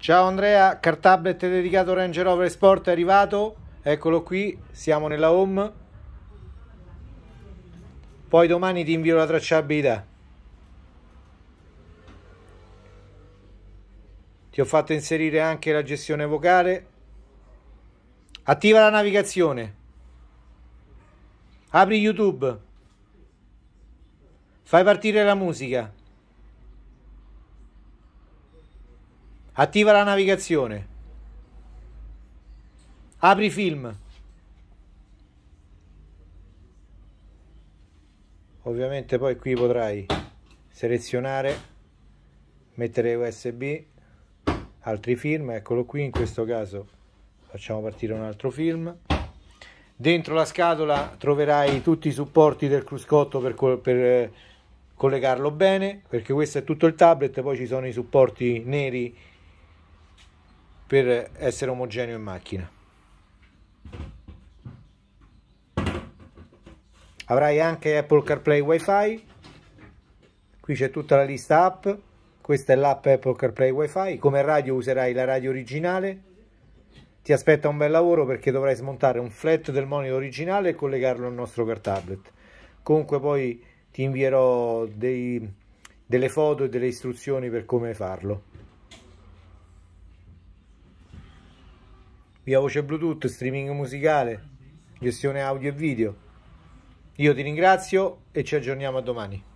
Ciao Andrea, cartablet dedicato Range Rover Sport è arrivato, eccolo qui, siamo nella home. Poi domani ti invio la tracciabilità. Ti ho fatto inserire anche la gestione vocale. Attiva la navigazione. Apri YouTube. Fai partire la musica. Attiva la navigazione. Apri film. Ovviamente poi qui potrai selezionare, mettere USB, altri film, eccolo qui, in questo caso facciamo partire un altro film. Dentro la scatola troverai tutti i supporti del cruscotto per, per eh, collegarlo bene, perché questo è tutto il tablet, poi ci sono i supporti neri per essere omogeneo in macchina. Avrai anche Apple CarPlay Wi-Fi. Qui c'è tutta la lista app. Questa è l'app Apple CarPlay Wi-Fi. Come radio userai la radio originale. Ti aspetta un bel lavoro perché dovrai smontare un flat del monitor originale e collegarlo al nostro car tablet. Comunque poi ti invierò dei, delle foto e delle istruzioni per come farlo. Via voce Bluetooth, streaming musicale, gestione audio e video. Io ti ringrazio e ci aggiorniamo a domani.